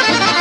Música